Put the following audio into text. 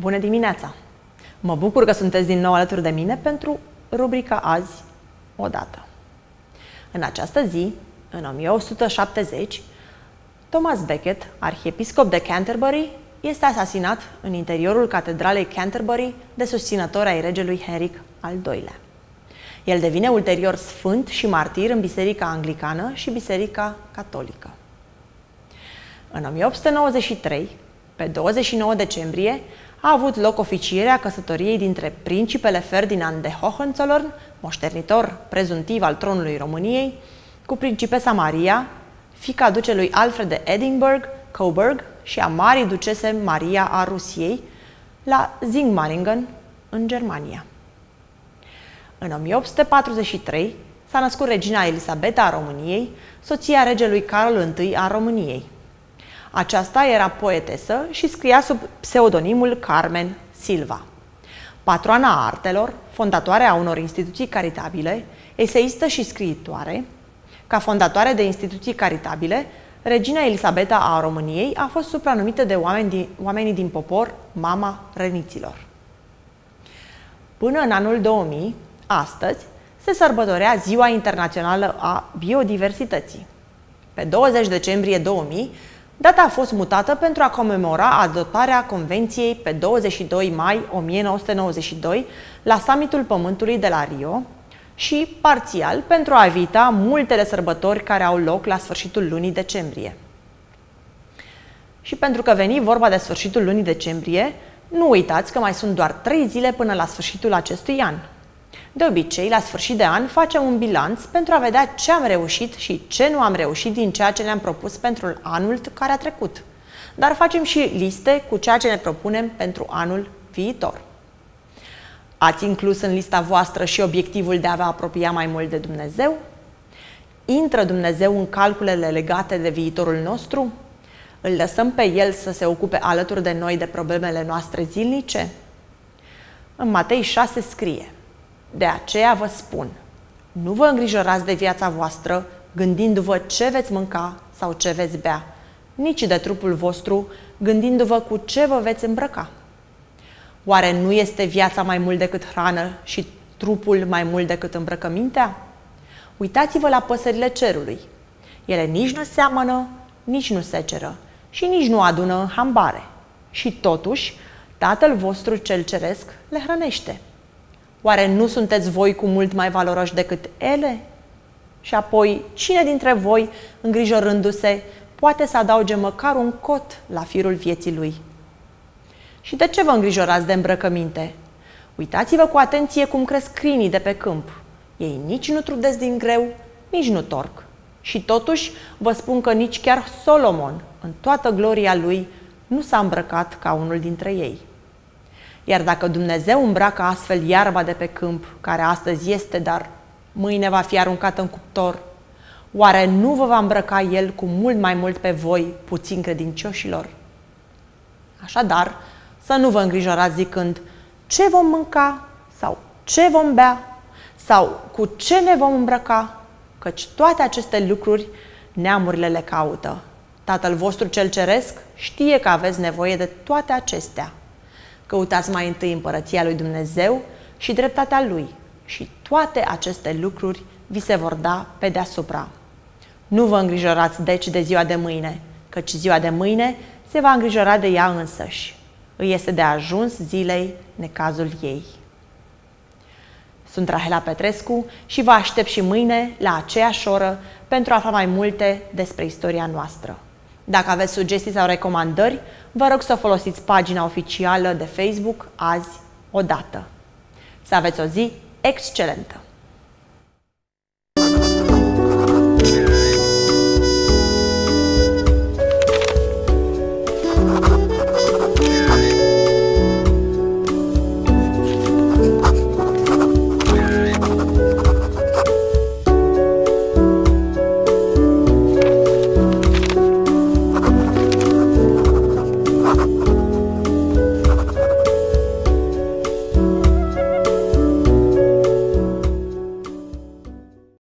Bună dimineața! Mă bucur că sunteți din nou alături de mine pentru rubrica Azi odată. În această zi, în 1870, Thomas Becket, arhiepiscop de Canterbury, este asasinat în interiorul catedralei Canterbury de susținători ai regelui Henric al II-lea. El devine ulterior sfânt și martir în Biserica Anglicană și Biserica Catolică. În 1893, pe 29 decembrie, a avut loc oficierea căsătoriei dintre principele Ferdinand de Hohenzollern, moștenitor prezuntiv al tronului României, cu principesa Maria, fica ducelui Alfred de Edinburgh, Coburg și a marii ducese Maria a Rusiei, la Zingmaringen, în Germania. În 1843 s-a născut regina Elisabeta a României, soția regelui Carol I a României. Aceasta era poetesă și scria sub pseudonimul Carmen Silva. Patroana artelor, fondatoare a unor instituții caritabile, eseistă și scriitoare, ca fondatoare de instituții caritabile, regina Elisabeta a României a fost supranumită de oameni din, oamenii din popor Mama Răniților. Până în anul 2000, astăzi, se sărbătorea Ziua Internațională a Biodiversității. Pe 20 decembrie 2000, Data a fost mutată pentru a comemora adoptarea Convenției pe 22 mai 1992 la summitul Pământului de la Rio și, parțial, pentru a evita multele sărbători care au loc la sfârșitul lunii decembrie. Și pentru că veni vorba de sfârșitul lunii decembrie, nu uitați că mai sunt doar 3 zile până la sfârșitul acestui an – de obicei, la sfârșit de an, facem un bilanț pentru a vedea ce am reușit și ce nu am reușit din ceea ce ne-am propus pentru anul care a trecut. Dar facem și liste cu ceea ce ne propunem pentru anul viitor. Ați inclus în lista voastră și obiectivul de a vă apropia mai mult de Dumnezeu? Intră Dumnezeu în calculele legate de viitorul nostru? Îl lăsăm pe El să se ocupe alături de noi de problemele noastre zilnice? În Matei 6 scrie – de aceea vă spun, nu vă îngrijorați de viața voastră gândindu-vă ce veți mânca sau ce veți bea, nici de trupul vostru gândindu-vă cu ce vă veți îmbrăca. Oare nu este viața mai mult decât hrană și trupul mai mult decât îmbrăcămintea? Uitați-vă la păsările cerului. Ele nici nu seamănă, nici nu seceră și nici nu adună în hambare. Și totuși, Tatăl vostru cel ceresc le hrănește. Oare nu sunteți voi cu mult mai valoroși decât ele? Și apoi, cine dintre voi, îngrijorându-se, poate să adauge măcar un cot la firul vieții lui? Și de ce vă îngrijorați de îmbrăcăminte? Uitați-vă cu atenție cum cresc crinii de pe câmp. Ei nici nu trudesc din greu, nici nu torc. Și totuși vă spun că nici chiar Solomon, în toată gloria lui, nu s-a îmbrăcat ca unul dintre ei. Iar dacă Dumnezeu îmbracă astfel iarba de pe câmp, care astăzi este, dar mâine va fi aruncată în cuptor, oare nu vă va îmbrăca El cu mult mai mult pe voi, puțin credincioșilor? Așadar, să nu vă îngrijorați zicând ce vom mânca sau ce vom bea sau cu ce ne vom îmbrăca, căci toate aceste lucruri neamurile le caută. Tatăl vostru cel ceresc știe că aveți nevoie de toate acestea. Căutați mai întâi împărăția lui Dumnezeu și dreptatea lui și toate aceste lucruri vi se vor da pe deasupra. Nu vă îngrijorați deci de ziua de mâine, căci ziua de mâine se va îngrijora de ea însăși. Îi este de ajuns zilei necazul ei. Sunt Rahela Petrescu și vă aștept și mâine la aceeași oră pentru a afla mai multe despre istoria noastră. Dacă aveți sugestii sau recomandări, vă rog să folosiți pagina oficială de Facebook azi odată. Să aveți o zi excelentă!